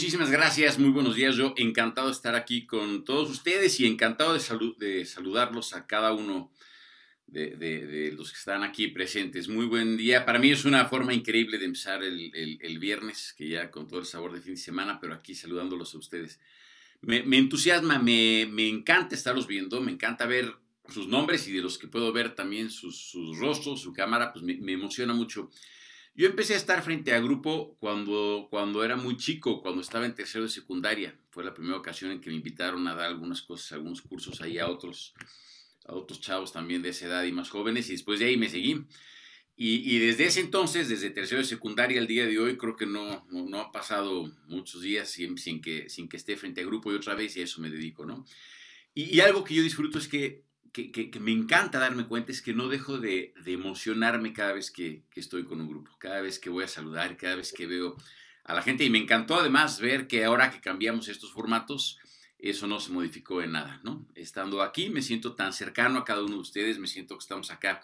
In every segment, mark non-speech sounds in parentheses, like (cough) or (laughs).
Muchísimas gracias, muy buenos días. Yo encantado de estar aquí con todos ustedes y encantado de, saludarlos a cada uno de, los que están aquí presentes. Muy buen día. Para mí es una forma increíble de empezar el, viernes, que ya con todo el sabor de fin de semana, pero aquí saludándolos a ustedes. Me, entusiasma, me, encanta estarlos viendo, me encanta ver sus nombres y de los que puedo ver también sus, rostros, su cámara, pues me, emociona mucho. Yo empecé a estar frente a grupo cuando, cuando era muy chico, cuando estaba en tercero de secundaria. Fue la primera ocasión en que me invitaron a dar algunas cosas, algunos cursos ahí a otros, a otros chavos también de esa edad y más jóvenes, y después de ahí me seguí. Y, desde ese entonces, desde tercero de secundaria al día de hoy, creo que no, no, ha pasado muchos días sin, sin, que, sin que esté frente a grupo y otra vez y a eso me dedico, ¿no? Y, algo que yo disfruto es que, que, me encanta darme cuenta es que no dejo de, emocionarme cada vez que, estoy con un grupo, cada vez que voy a saludar, cada vez que veo a la gente. Y me encantó además ver que ahora que cambiamos estos formatos, eso no se modificó en nada, ¿no? Estando aquí me siento tan cercano a cada uno de ustedes, me siento que estamos acá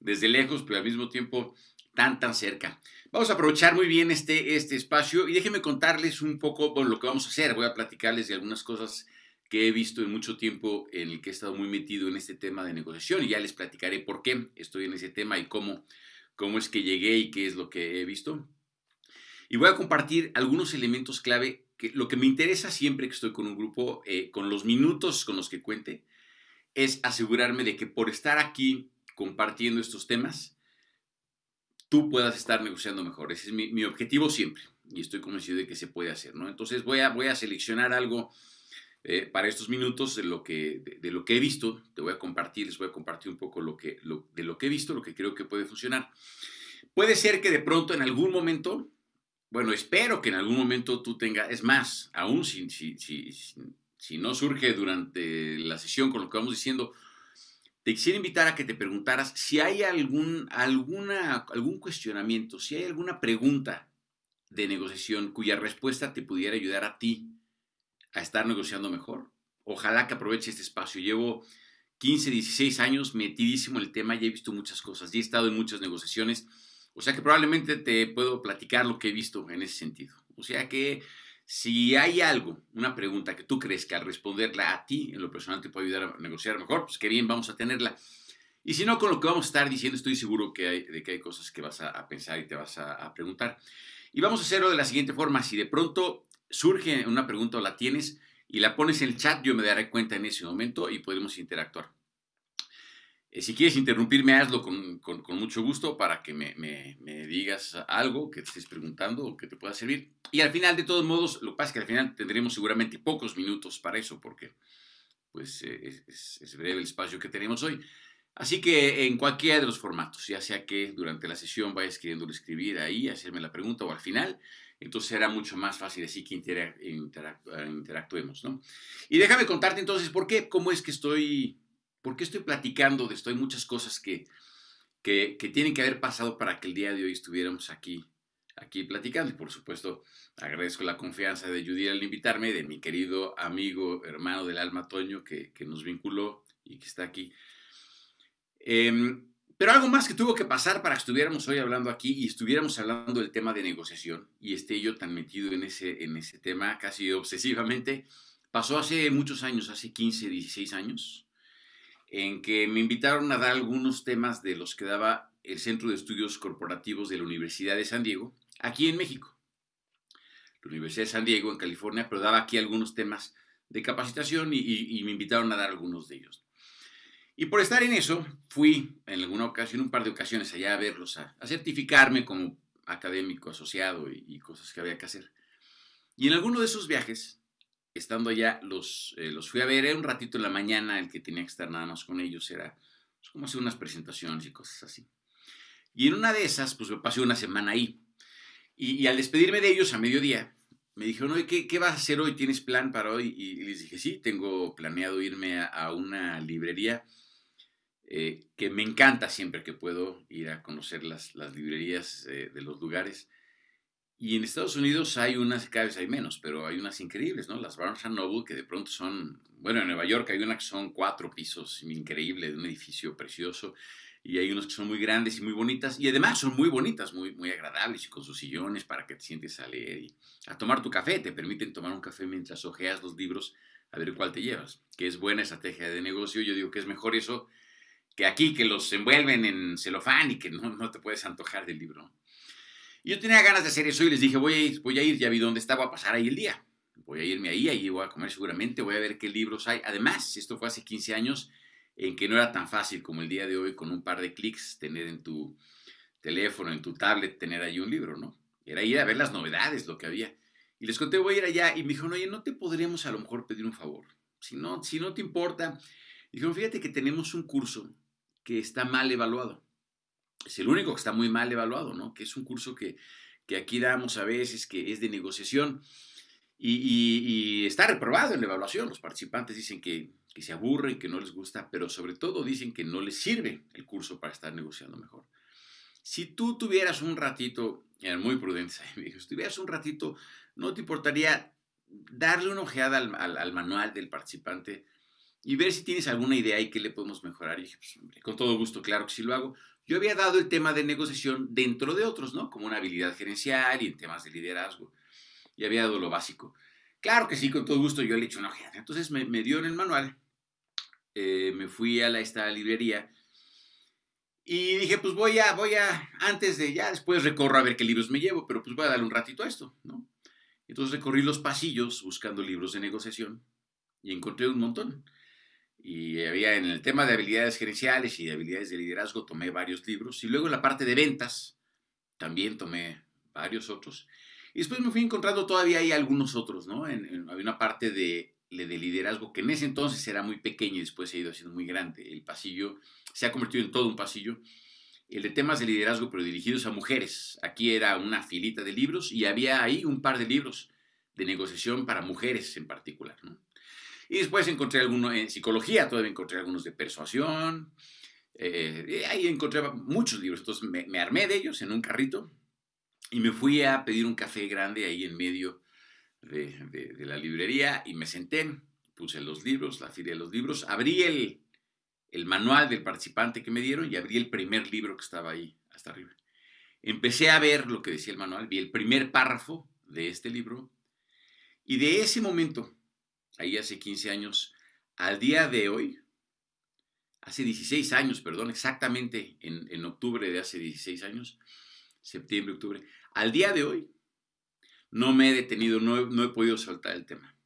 desde lejos, pero al mismo tiempo tan, tan cerca. Vamos a aprovechar muy bien este, este espacio y déjenme contarles un poco lo que vamos a hacer. Voy a platicarles de algunas cosas que he visto en mucho tiempo en el que he estado muy metido en este tema de negociación y ya les platicaré por qué estoy en ese tema y cómo, cómo es que llegué y qué es lo que he visto. Y voy a compartir algunos elementos clave que lo que me interesa siempre que estoy con un grupo, eh, con los minutos con los que cuente, es asegurarme de que por estar aquí compartiendo estos temas, tú puedas estar negociando mejor. Ese es mi, objetivo siempre y estoy convencido de que se puede hacer, ¿no? Entonces voy a, voy a seleccionar algo eh, para estos minutos de lo, que, de, lo que he visto. Te voy a compartir, les voy a compartir un poco lo que, de lo que he visto, lo que creo que puede funcionar. Puede ser que de pronto en algún momento, bueno, espero que en algún momento tú tengas, es más, aún si, si, si, si no surge durante la sesión con lo que vamos diciendo, te quisiera invitar a que te preguntaras si hay algún, alguna, algún cuestionamiento, si hay alguna pregunta de negociación cuya respuesta te pudiera ayudar a ti a estar negociando mejor. Ojalá que aproveche este espacio. Llevo 15, 16 años metidísimo en el tema y he visto muchas cosas y he estado en muchas negociaciones. O sea que probablemente te puedo platicar lo que he visto en ese sentido. O sea que si hay algo, una pregunta que tú crees que al responderla a ti, en lo personal te puede ayudar a negociar mejor, pues qué bien, vamos a tenerla. Y si no, con lo que vamos a estar diciendo, estoy seguro que hay, de que hay cosas que vas a, pensar y te vas a, preguntar. Y vamos a hacerlo de la siguiente forma. Si de pronto surge una pregunta o la tienes y la pones en el chat, yo me daré cuenta en ese momento y podemos interactuar. Eh, si quieres interrumpirme, hazlo con, mucho gusto para que me, digas algo que te estés preguntando o que te pueda servir. Y al final, de todos modos, lo que pasa es que al final tendremos seguramente pocos minutos para eso, porque pues eh, es, breve el espacio que tenemos hoy. Así que en cualquiera de los formatos, ya sea que durante la sesión vayas queriendo escribir ahí, hacerme la pregunta o al final, entonces será mucho más fácil así que interactuemos, ¿no? Y déjame contarte entonces por qué, cómo es que estoy ¿Por qué estoy platicando de esto? Hay muchas cosas que, que, tienen que haber pasado para que el día de hoy estuviéramos aquí, aquí platicando. Y por supuesto, agradezco la confianza de Judy al invitarme, de mi querido amigo, hermano del alma Toño, que, nos vinculó y que está aquí. Em, pero algo más que tuvo que pasar para que estuviéramos hoy hablando aquí y estuviéramos hablando del tema de negociación y esté yo tan metido en ese, en ese tema casi obsesivamente, pasó hace muchos años, hace 15, 16 años en que me invitaron a dar algunos temas de los que daba el Centro de Estudios Corporativos de la Universidad de San Diego, aquí en México. La Universidad de San Diego, en California, pero daba aquí algunos temas de capacitación y, me invitaron a dar algunos de ellos. Y por estar en eso, fui en alguna ocasión, un par de ocasiones allá a verlos, a, certificarme como académico asociado y, y, cosas que había que hacer. Y en alguno de esos viajes estando allá, los, eh, los fui a ver, era un ratito en la mañana el que tenía que estar nada más con ellos, era pues, como hacer unas presentaciones y cosas así. Y en una de esas, pues me pasé una semana ahí. Y, al despedirme de ellos a mediodía, me dijeron, oye, ¿qué, ¿qué, vas a hacer hoy? ¿Tienes plan para hoy? Y, les dije, sí, tengo planeado irme a, una librería eh, que me encanta siempre que puedo ir a conocer las, las librerías eh, de los lugares. Y en Estados Unidos hay unas, cada vez hay menos, pero hay unas increíbles, ¿no? Las Barnes Noble, que de pronto son, bueno, en Nueva York hay una que son cuatro pisos, increíble, de un edificio precioso. y hay unos que son muy grandes y muy bonitas, y además son muy bonitas, muy, muy agradables, y con sus sillones para que te sientes a leer y a tomar tu café. Te permiten tomar un café mientras ojeas los libros a ver cuál te llevas, que es buena estrategia de negocio. Yo digo que es mejor eso que aquí, que los envuelven en celofán y que no, no te puedes antojar del libro. Yo tenía ganas de hacer eso y les dije, voy a ir, voy a ir, ya vi dónde estaba, a pasar ahí el día. Voy a irme ahí, ahí voy a comer seguramente, voy a ver qué libros hay. Además, esto fue hace 15 años en que no era tan fácil como el día de hoy con un par de clics tener en tu teléfono, en tu tablet, tener ahí un libro, ¿no? Era ir a ver las novedades, lo que había. Y les conté, voy a ir allá y me dijeron, oye, ¿no te podríamos a lo mejor pedir un favor? Si no, si no te importa. Dijeron, fíjate que tenemos un curso que está mal evaluado es el único que está muy mal evaluado, ¿no? Que es un curso que, aquí damos a veces, que es de negociación y, está reprobado en la evaluación. Los participantes dicen que, se aburren, que no les gusta, pero sobre todo dicen que no les sirve el curso para estar negociando mejor. Si tú tuvieras un ratito, eran muy prudentes (laughs) si tuvieras un ratito, ¿no te importaría darle una ojeada al, manual del participante y ver si tienes alguna idea y qué le podemos mejorar? Y dije, pues, con todo gusto, claro que sí lo hago. Yo había dado el tema de negociación dentro de otros, ¿no? Como una habilidad gerencial y en temas de liderazgo. Y había dado lo básico. Claro que sí, con todo gusto yo le he hecho una ojeada. Entonces me, dio en el manual, eh, me fui a la, esta librería y dije, pues voy a, voy a, antes de, ya después recorro a ver qué libros me llevo, pero pues voy a darle un ratito a esto, ¿no? Entonces recorrí los pasillos buscando libros de negociación y encontré un montón. Y había en el tema de habilidades gerenciales y de habilidades de liderazgo, tomé varios libros. Y luego en la parte de ventas, también tomé varios otros. Y después me fui encontrando todavía ahí algunos otros, ¿no? En, había una parte de, de liderazgo que en ese entonces era muy pequeña y después se ha ido haciendo muy grande. El pasillo se ha convertido en todo un pasillo. El de temas de liderazgo, pero dirigidos a mujeres. Aquí era una filita de libros y había ahí un par de libros de negociación para mujeres en particular, ¿no? Y después encontré algunos en psicología, todavía encontré algunos de persuasión. Eh, ahí encontré muchos libros. Entonces me, armé de ellos en un carrito y me fui a pedir un café grande ahí en medio de, la librería y me senté, puse los libros, la fila de los libros, abrí el, el manual del participante que me dieron y abrí el primer libro que estaba ahí, hasta arriba. Empecé a ver lo que decía el manual, vi el primer párrafo de este libro y de ese momento ahí hace 15 años, al día de hoy, hace 16 años, perdón, exactamente en, octubre de hace 16 años, septiembre, octubre, al día de hoy, no me he detenido, no he, podido soltar el tema.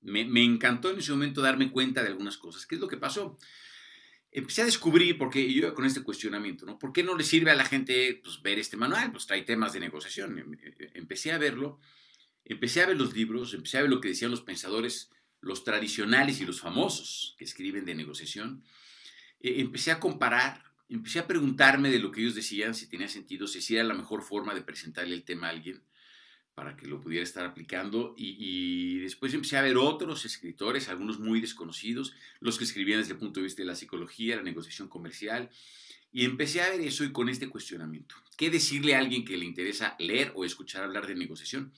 Me, encantó en ese momento darme cuenta de algunas cosas. ¿Qué es lo que pasó? Empecé a descubrir, porque yo con este cuestionamiento, ¿no? ¿Por qué no le sirve a la gente pues, ver este manual? Pues trae temas de negociación. Em, eh, empecé a verlo, empecé a ver los libros, empecé a ver lo que decían los pensadores los tradicionales y los famosos que escriben de negociación, eh, empecé a comparar, empecé a preguntarme de lo que ellos decían, si tenía sentido, si era la mejor forma de presentarle el tema a alguien para que lo pudiera estar aplicando. Y, después empecé a ver otros escritores, algunos muy desconocidos, los que escribían desde el punto de vista de la psicología, la negociación comercial. Y empecé a ver eso y con este cuestionamiento. ¿Qué decirle a alguien que le interesa leer o escuchar hablar de negociación?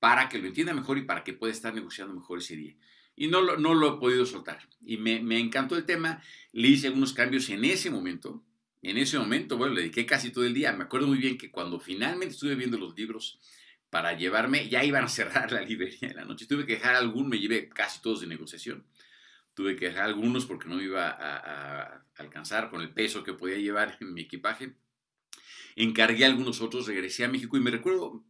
Para que lo entienda mejor y para que pueda estar negociando mejor ese día. Y no lo, no lo he podido soltar. Y me, me, encantó el tema. Le hice algunos cambios en ese momento. En ese momento, bueno, le dediqué casi todo el día. Me acuerdo muy bien que cuando finalmente estuve viendo los libros para llevarme, ya iban a cerrar la librería en la noche. Tuve que dejar algunos, me llevé casi todos de negociación. Tuve que dejar algunos porque no iba a, a alcanzar con el peso que podía llevar en (laughs) mi equipaje. Encargué algunos otros, regresé a México y me recuerdo,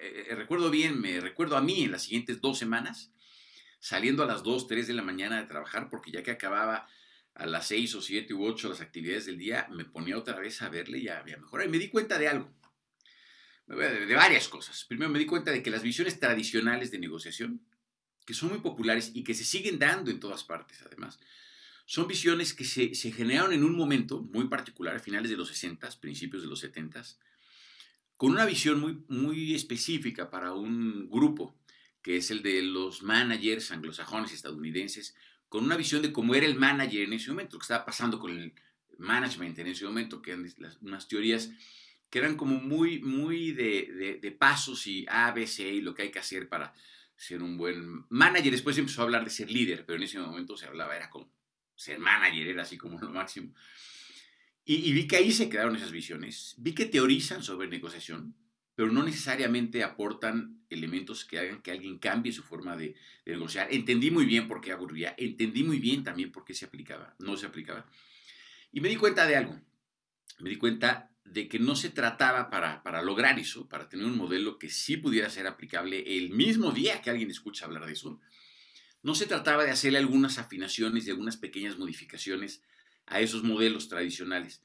eh, eh, recuerdo bien, me recuerdo a mí en las siguientes dos semanas, saliendo a las 2, 3 de la mañana de trabajar, porque ya que acababa a las 6 o 7 u 8 las actividades del día, me ponía otra vez a verle y a, mejorar. Y me di cuenta de algo, de varias cosas. Primero me di cuenta de que las visiones tradicionales de negociación, que son muy populares y que se siguen dando en todas partes además, son visiones que se, se generaron en un momento muy particular, a finales de los 60, principios de los 70, con una visión muy, muy específica para un grupo, que es el de los managers anglosajones estadounidenses, con una visión de cómo era el manager en ese momento, que estaba pasando con el management en ese momento, que eran unas teorías que eran como muy, muy de, de, pasos y A, B, C y lo que hay que hacer para ser un buen manager. Después empezó a hablar de ser líder, pero en ese momento se hablaba, era como ser manager, era así como lo máximo. Y, vi que ahí se quedaron esas visiones. Vi que teorizan sobre negociación, pero no necesariamente aportan elementos que hagan que alguien cambie su forma de, negociar. Entendí muy bien por qué aburría, entendí muy bien también por qué se aplicaba, no se aplicaba. Y me di cuenta de algo. Me di cuenta de que no se trataba para, para lograr eso, para tener un modelo que sí pudiera ser aplicable el mismo día que alguien escucha hablar de eso, no se trataba de hacerle algunas afinaciones y algunas pequeñas modificaciones a esos modelos tradicionales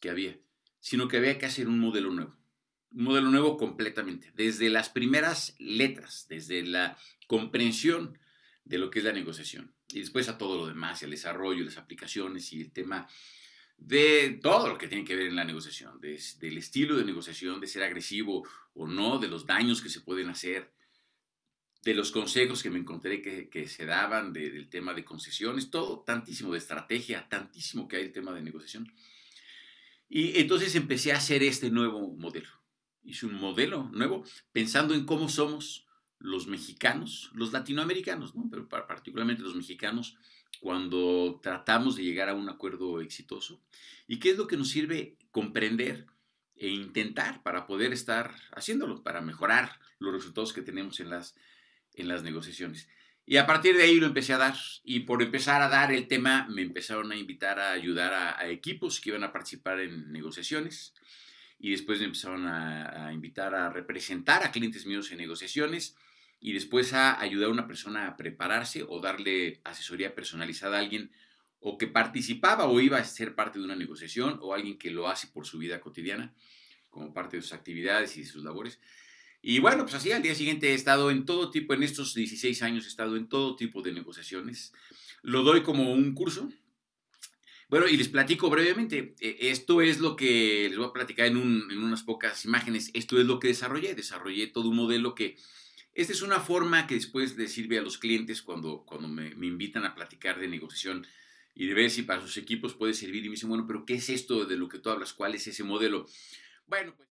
que había, sino que había que hacer un modelo nuevo. Un modelo nuevo completamente, desde las primeras letras, desde la comprensión de lo que es la negociación y después a todo lo demás, el desarrollo, las aplicaciones y el tema de todo lo que tiene que ver en la negociación, del estilo de negociación, de ser agresivo o no, de los daños que se pueden hacer, de los consejos que me encontré que, se daban, del tema de concesiones, todo, tantísimo de estrategia, tantísimo que hay el tema de negociación. Y entonces empecé a hacer este nuevo modelo. Hice un modelo nuevo pensando en cómo somos los mexicanos, los latinoamericanos, ¿no? pero particularmente los mexicanos, cuando tratamos de llegar a un acuerdo exitoso. ¿Y qué es lo que nos sirve comprender e intentar para poder estar haciéndolo, para mejorar los resultados que tenemos en las, en las negociaciones? Y a partir de ahí lo empecé a dar. Y por empezar a dar el tema, me empezaron a invitar a ayudar a, equipos que iban a participar en negociaciones. Y después me empezaron a, invitar a representar a clientes míos en negociaciones. Y después a ayudar a una persona a prepararse o darle asesoría personalizada a alguien o que participaba o iba a ser parte de una negociación o alguien que lo hace por su vida cotidiana como parte de sus actividades y de sus labores. Y bueno, pues así al día siguiente he estado en todo tipo, en estos 16 años he estado en todo tipo de negociaciones. Lo doy como un curso. Bueno, y les platico brevemente. E, esto es lo que les voy a platicar en, unas pocas imágenes. Esto es lo que desarrollé. Desarrollé todo un modelo que... Esta es una forma que después les sirve a los clientes cuando, cuando me, me invitan a platicar de negociación y de ver si para sus equipos puede servir. Y me dicen, bueno, pero ¿qué es esto de lo que tú hablas? ¿Cuál es ese modelo? Bueno, pues...